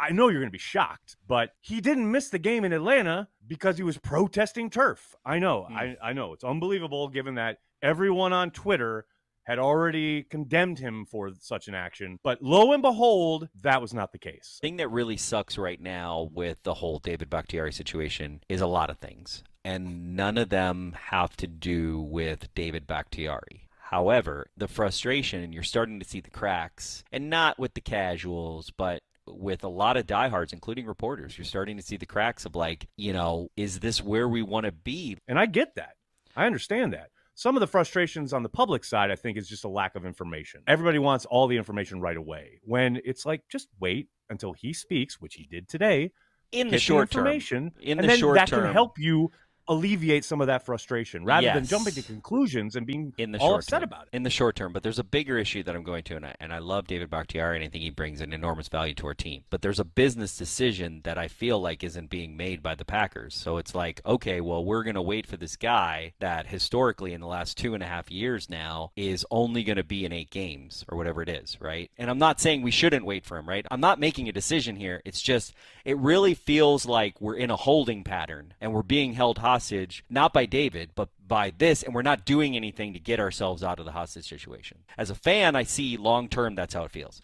I know you're going to be shocked, but he didn't miss the game in Atlanta because he was protesting turf. I know. Hmm. I, I know. It's unbelievable given that everyone on Twitter had already condemned him for such an action. But lo and behold, that was not the case. thing that really sucks right now with the whole David Bakhtiari situation is a lot of things, and none of them have to do with David Bakhtiari. However, the frustration, and you're starting to see the cracks, and not with the casuals, but with a lot of diehards, including reporters, you're starting to see the cracks of like, you know, is this where we want to be? And I get that. I understand that. Some of the frustrations on the public side, I think, is just a lack of information. Everybody wants all the information right away. When it's like, just wait until he speaks, which he did today. In the short term. information, In and the then short that term. can help you alleviate some of that frustration rather than jumping to conclusions and being in the all short upset term. about it. In the short term, but there's a bigger issue that I'm going to, and I, and I love David Bakhtiari, and I think he brings an enormous value to our team. But there's a business decision that I feel like isn't being made by the Packers. So it's like, okay, well, we're going to wait for this guy that historically in the last two and a half years now is only going to be in eight games or whatever it is, right? And I'm not saying we shouldn't wait for him, right? I'm not making a decision here. It's just, it really feels like we're in a holding pattern and we're being held hostage, not by David, but by this, and we're not doing anything to get ourselves out of the hostage situation. As a fan, I see long term that's how it feels.